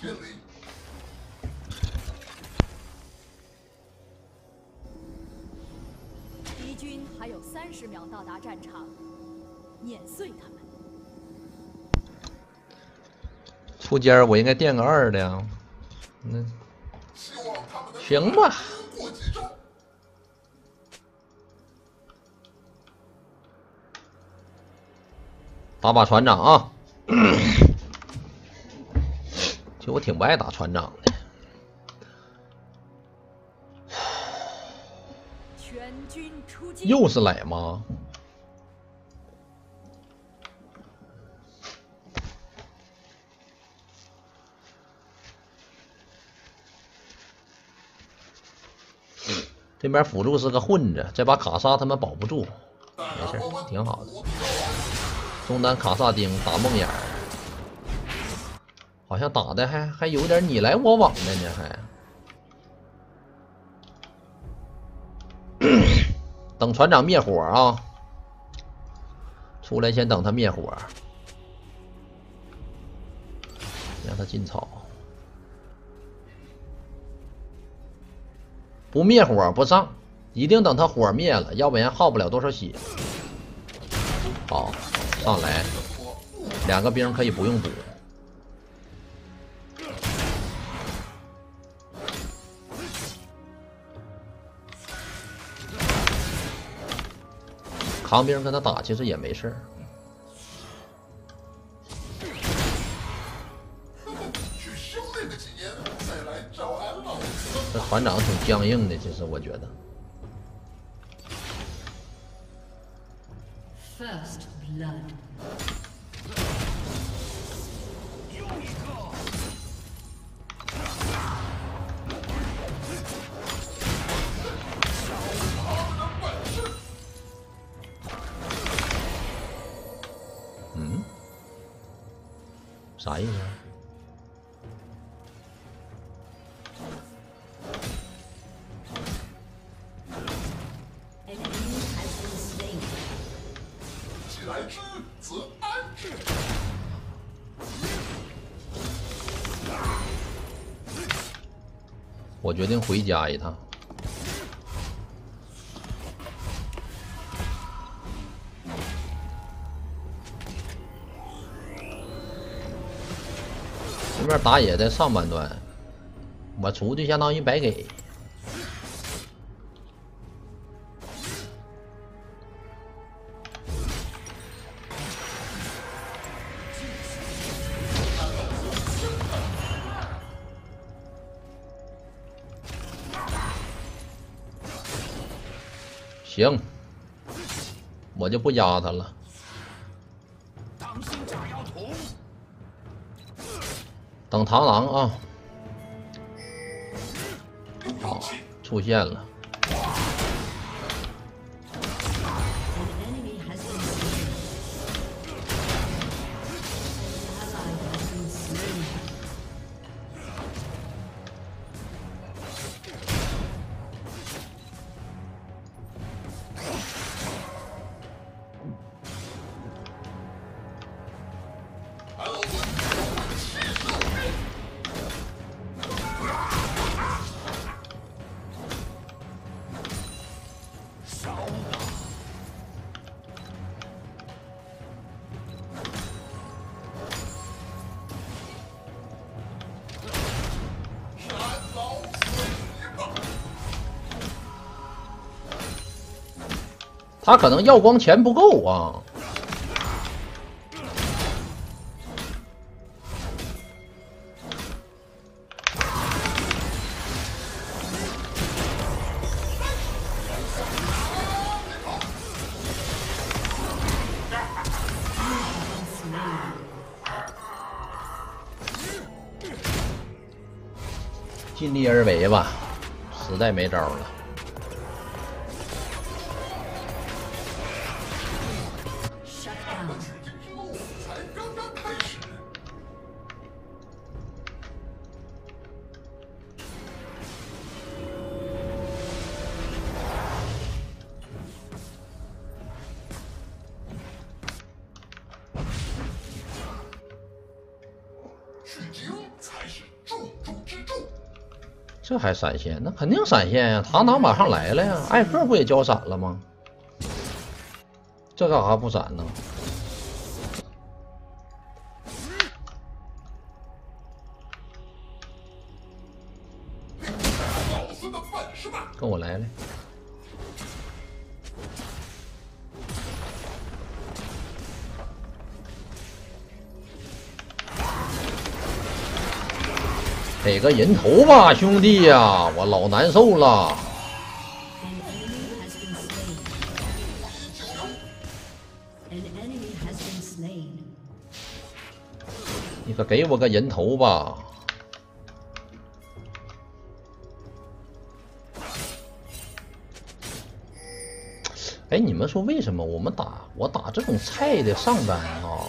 敌军还有三十秒到达战场，碾碎他们。出尖儿我应该垫个二的呀，那行吧。打把船长啊！其实我挺不爱打船长的！又是奶妈。这边辅助是个混子，这把卡莎他们保不住，没事，挺好的。中单卡萨丁打梦魇儿，好像打的还还有点你来我往的呢，还 等船长灭火啊！出来先等他灭火，让他进草，不灭火不上，一定等他火灭了，要不然耗不了多少血。好。上来，两个兵可以不用补。扛兵跟他打其实也没事儿。这团长挺僵硬的，其实我觉得。First blood. 啥意思？我决定回家一趟。这打野在上半段，我出去相当于白给。行，我就不压他了。等螳螂啊！好，出现了。他可能耀光钱不够啊！尽力而为吧，实在没招了。我们取经之路才刚刚开始取经才是重中之重这还闪现？那肯定闪现呀唐唐马上来了呀艾克不也交闪了吗？这干啥不闪呢？老孙的本事呢？跟我来来！给个人头吧，兄弟呀！我老难受了。你可给我个人头吧！哎，你们说为什么我们打我打这种菜的上单啊，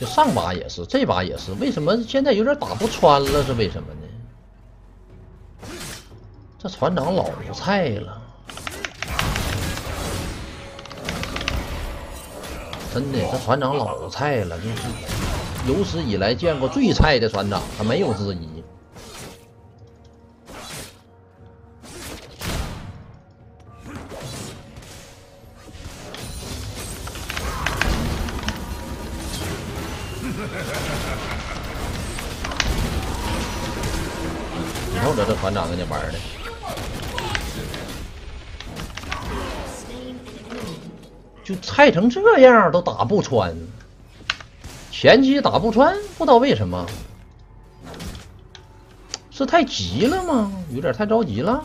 就上把也是，这把也是，为什么现在有点打不穿了？是为什么呢？这船长老菜了，真的，这船长老菜了，就是有史以来见过最菜的船长，他没有之一。你瞅瞅这船长跟你玩的，就菜成这样都打不穿，前期打不穿，不知道为什么，是太急了吗？有点太着急了。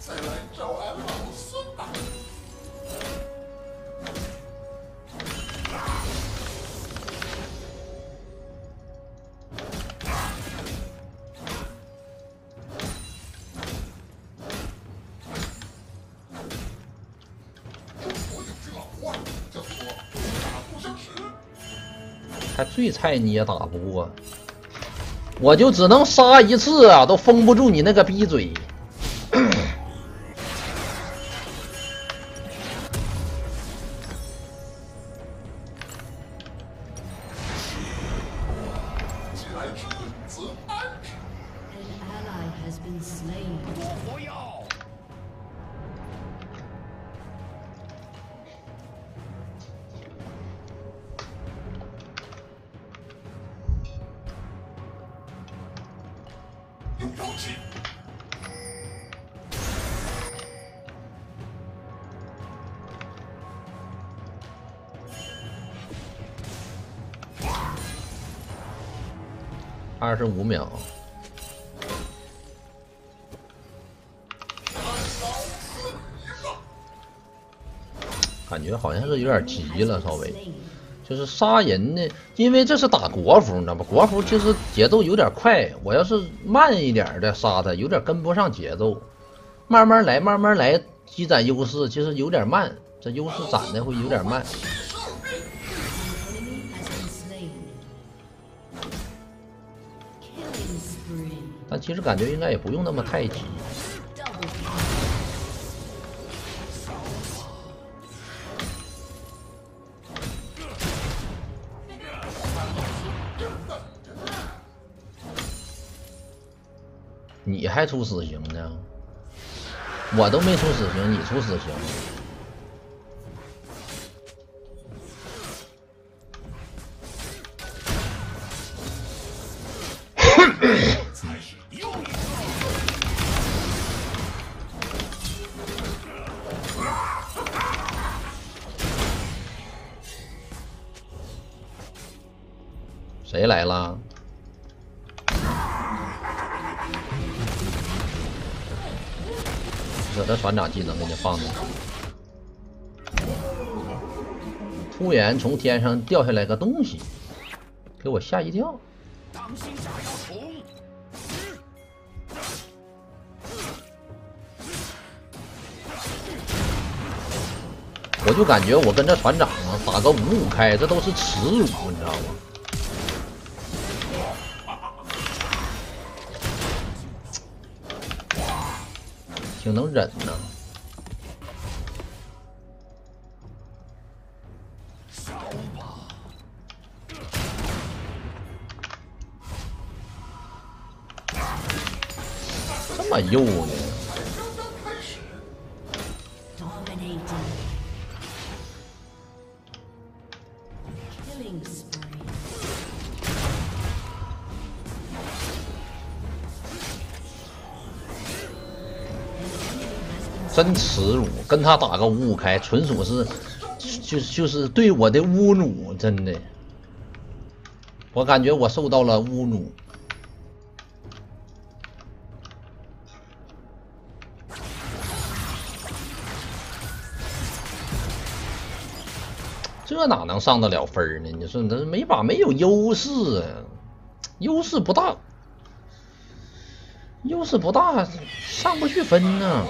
再来他最菜你也打不过，我就只能杀一次啊，都封不住你那个逼嘴。二十五秒，感觉好像是有点急了，稍微。就是杀人呢，因为这是打国服，你知道吧？国服其实节奏有点快，我要是慢一点的杀他，有点跟不上节奏，慢慢来，慢慢来，积攒优势，其实有点慢，这优势攒的会有点慢。但其实感觉应该也不用那么太急。你还出死刑呢？我都没出死刑，你出死刑。谁来了？这这船长技能给你放的，突然从天上掉下来个东西，给我吓一跳。当心炸药桶！我就感觉我跟这船长啊打个五五开，这都是耻辱，你知道吗？挺能忍呢。扫吧！这么幼呢？真耻辱，跟他打个五五开，纯属是，就就是对我的侮辱，真的，我感觉我受到了侮辱。这哪能上得了分呢？你说这没把没有优势啊，优势不大，优势不大，上不去分呢、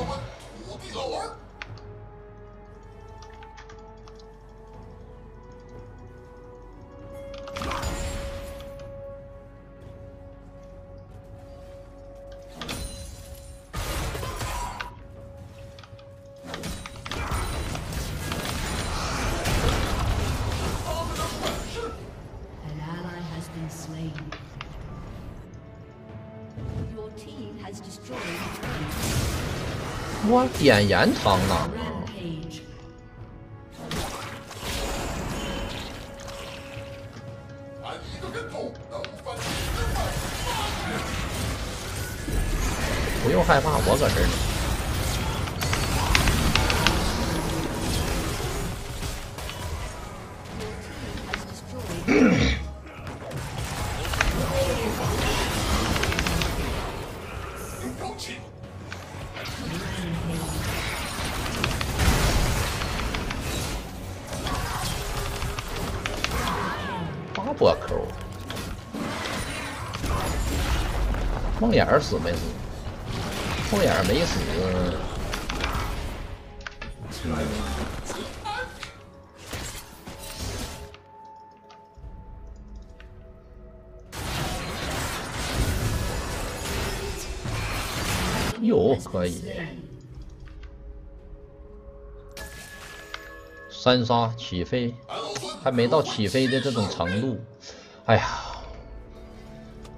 Lord. 我点延长呢？不用害怕，我搁这儿呢。八波扣，梦魇死没死？梦魇没死。哟，可以，三杀起飞。还没到起飞的这种程度。哎呀，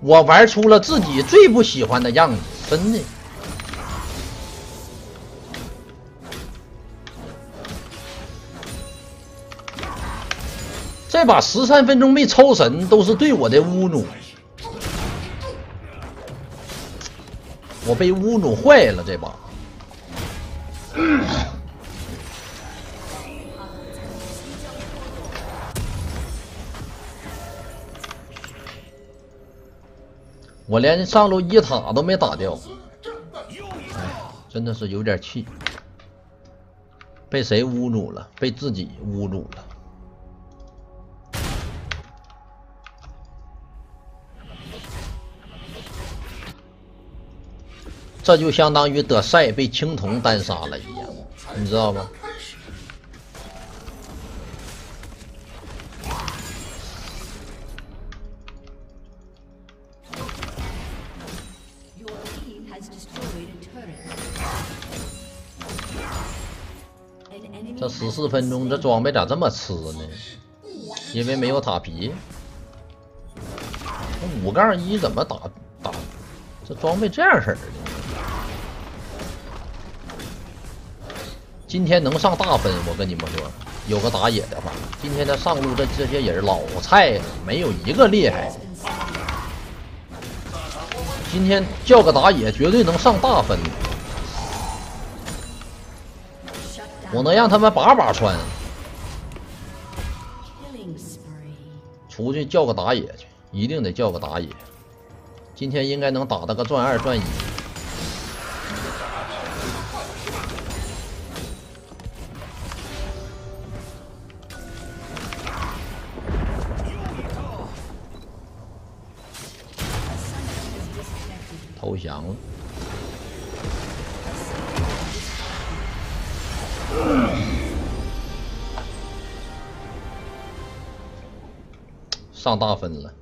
我玩出了自己最不喜欢的样子，真的。这把十三分钟没抽神，都是对我的侮辱。我被侮辱坏了，这把。我连上路一塔都没打掉，哎，真的是有点气。被谁侮辱了？被自己侮辱了。这就相当于德赛被青铜单杀了一样，你知道吗？十四分钟这装备咋这么吃呢？因为没有塔皮。五杠一怎么打打？这装备这样式的？今天能上大分，我跟你们说，有个打野的话，今天的上路这这些人老菜了，没有一个厉害的。今天叫个打野，绝对能上大分，我能让他们把把穿。出去叫个打野去，一定得叫个打野。今天应该能打到个钻二钻一。上大分了。